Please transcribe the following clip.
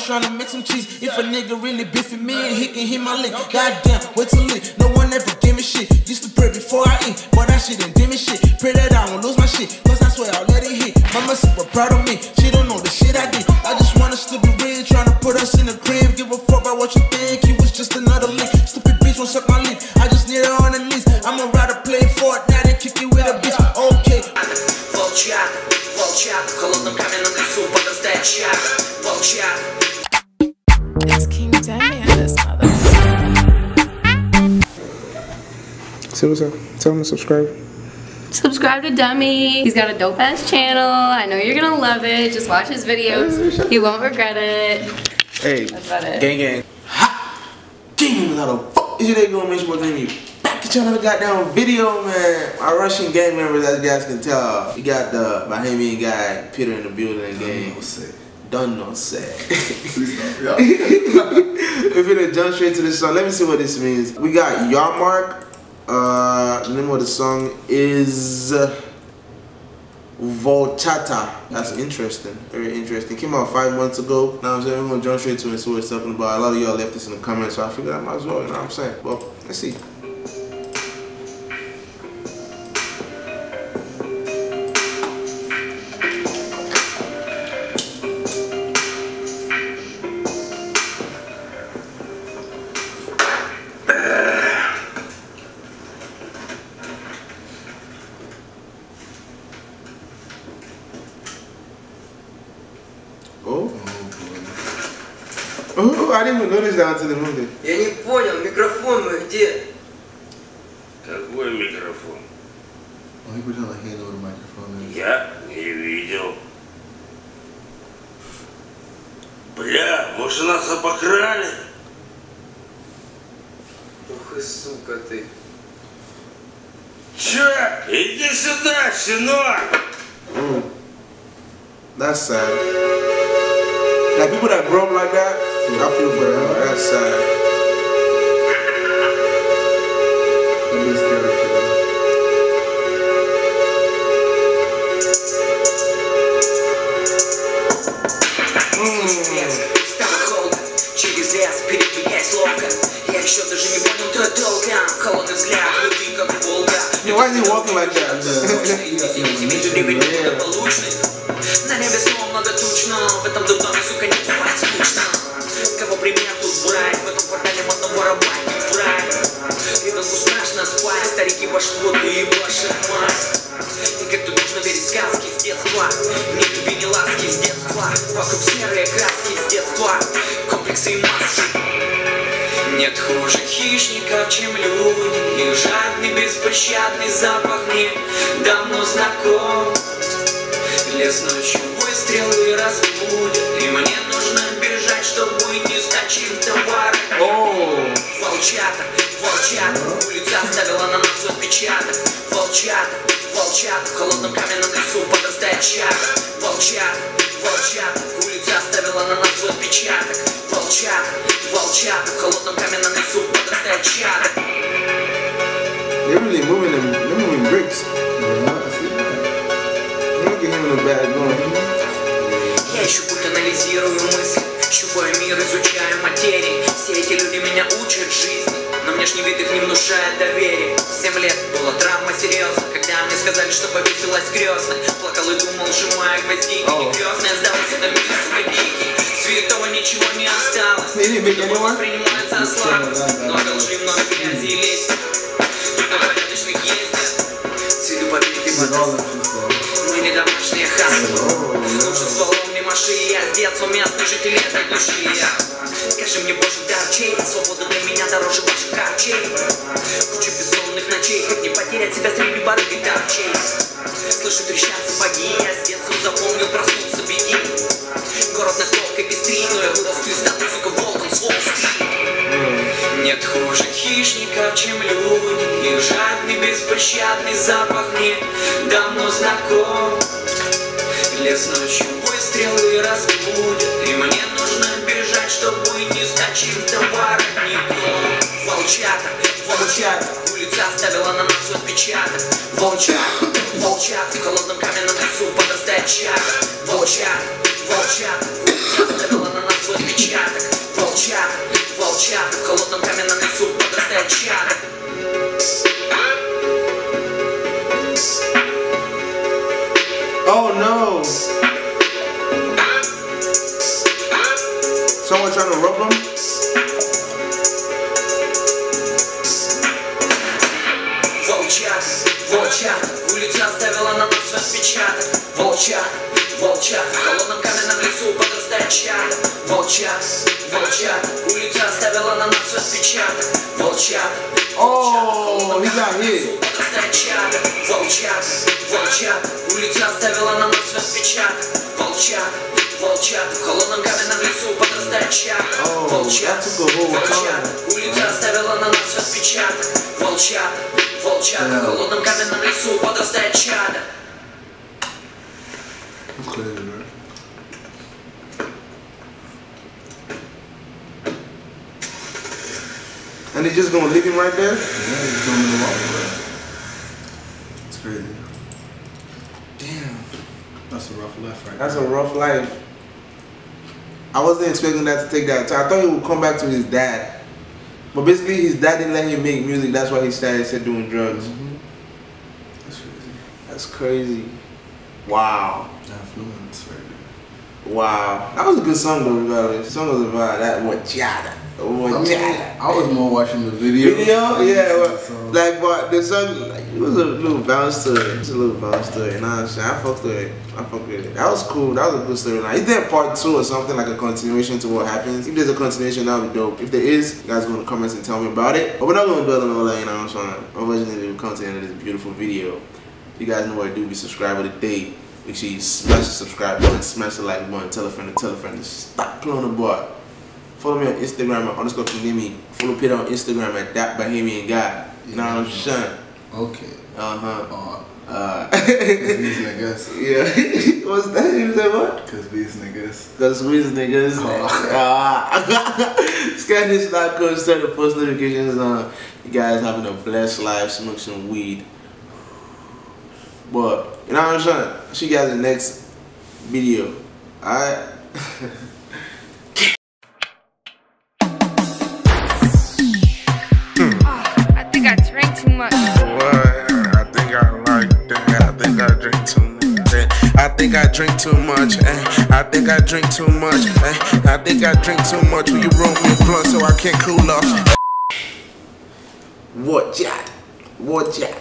Tryna make some cheese. If a nigga really biffing me and he can hit my lick. Goddamn, wait till lit. No one ever give me shit. Used to pray before I eat, but that shit ain't dimmy shit. Pray that I won't lose my shit, cause I swear I'll let it hit. Mama super proud of me. She don't know the shit I did. I just want us to be real, tryna put us in the crib. Give a fuck about what you think. He was just another lick. Stupid bitch won't suck my lip. I just need her on the list. I'ma rather play Fortnite and kick it with a bitch. Okay. Волчат, волчат, в холодном каменном лесу подрастает чат. Волчат, Say what's up. Tell him to subscribe. Subscribe to Dummy. He's got a dope ass channel. I know you're gonna love it. Just watch his videos. You won't regret it. Hey, That's about it. gang gang. Damn, how the fuck is you they gonna make sure you back at y'all goddamn video, man. Our Russian gang members, as you guys can tell, we got the Bahamian guy, Peter in the building again. Done no say. We're gonna jump straight to the song. Let me see what this means. We got Yarmak. Uh, the name of the song is Volchata. That's interesting. Very interesting. Came out five months ago. Now I'm saying we're gonna jump straight to it and see what it's talking about. A lot of y'all left this in the comments, so I figured I might as well, you know what I'm saying? Well, let's see. Oh, I didn't even notice that until the movie. я не понял, микрофон мой где? Какой микрофон? Oh, he put on a hand over the microphone. Я не видел. Бля, может нас обокрали? Ух и сука ты. Че? Иди сюда, щенок! Oh. That's sad. Like people that grow up like that, Dude, I feel for the outside. Let me character. Через лес перекиняясь ловко Я еще даже не понял твой долго Холодный взгляд, ты как волга Ну, why you walking like that? Между ними благополучный На небе снова много тучно В этом Старики башку и ваша мать И как тут нужно верить сказки с детства? Ни любви, ни ласки с детства. Вокруг серые краски с детства. Комплексы и маски нет хуже хищников, чем люди. Их жадный, беспощадный запах мне давно знаком. Лес ночью выстрелы разбудят. И мне нужно бежать, чтобы не стать вором Oh. Волчата, волчата, улица оставила на нас отпечаток Волчата, волчата, в холодном каменном лесу подрастает чат Волчата, волчата, улица оставила на нас отпечаток Волчата, волчата, в холодном каменном лесу подрастает чат They really moving them. They're moving bricks. Look at him in the bad учат жизни Но внешний вид их не внушает доверия. Семь лет была травма серьезна Когда мне сказали, что повесилась крестная Плакал и думал, сжимая гвозди О. Не крестная, сдалась это мир, сука, дикий Святого ничего не осталось. Anyone? воспринимают за слабость Много лжи, много грязи и лести Тут на порядочных ездят С виду побитый мы не домашние хаски Лучше не маши Я с детства местный житель этой души. Скажи мне, боже, дар чей Свобода для меня дороже ваших харчей. Куча бессонных ночей Как не потерять себя среди барыг и торчей Слышу трещат сапоги Я с детства запомнил, проснулся, беги Город на и пестрит Но я вырасту и стану, сука, волком с нет хуже хищников, чем люди Их жадный, беспощадный запах мне давно знаком. Лес ночью выстрелы разбудят И мне нужно бежать, чтобы не стать чьим-то воротником. Волчата, волчата, улица оставила на нас отпечаток. Волчата, волчата, в холодном каменном лесу подрастает чат Волчата, волчата Улица оставила на нас отпечаток. Волчата, волчата В холодном каменном лесу подрастает чада Oh no! Someone trying to rub them? Волчата, волчата Улица оставила на нас свой отпечаток Волчата, волчата В холодном каменном лесу подрастает чада Волчата, волчата Улица оставила на нас свой отпечаток Волчата, Oh, he got hit. подрастает чада Волчата, волчата Улица оставила на нас свой отпечаток Волчата, волчата В холодном каменном лесу подрастает чада Oh, Волчата, that took a whole волчата time. Улица оставила на нас свой отпечаток Волчата, волчата В холодном каменном лесу подрастает чада That's crazy, bro. And they just gonna leave him right there? Yeah, he's coming along, bro. It's crazy. Damn. That's a rough life right That's there. a rough life. I wasn't expecting that to take that time. I thought he would come back to his dad. But basically, his dad didn't let him make music. That's why he started said doing drugs. Mm-hmm. That's crazy. That's crazy. Wow. Affluence right there. Wow. That was a good song though, regardless. The song was about that wachada. I mean, I was more watching the video. Video? Yeah, the well, song. like, but the song, like, it was a little bounce to it. It's a little bounce to it. I'm saying? I fucked with it. I fucked with it. That was cool. That was a good storyline. Is there part two or something like a continuation to what happens? If there's a continuation, that would be dope. If there is, you guys go in the comments and tell me about it. But we're not to dwell on all that, you know what I'm saying? Unfortunately, we come to the end of this beautiful video. You guys know what to do. Be subscribed today. Make sure you smash the subscribe button, smash the like button, tell a friend to tell a friend to stop on the board. Follow me on Instagram at underscore kingdemi. Follow Peter on Instagram at that Bahamian guy. You know what I'm saying? Okay. Uh huh. Uh, Uh, these niggas. yeah. What's that? You said what? Cause these niggas. Cause we niggas. Oh. Ah. This like code, set the post notifications on. You guys having a blessed life, smoke some weed. But you know what I'm saying? See you guys in the next video. Alright? Think I drink too much. eh. I think I drink too much. eh. I think I drink too much. Will you roll me a blunt so I can't cool off? Watch out. Watch out.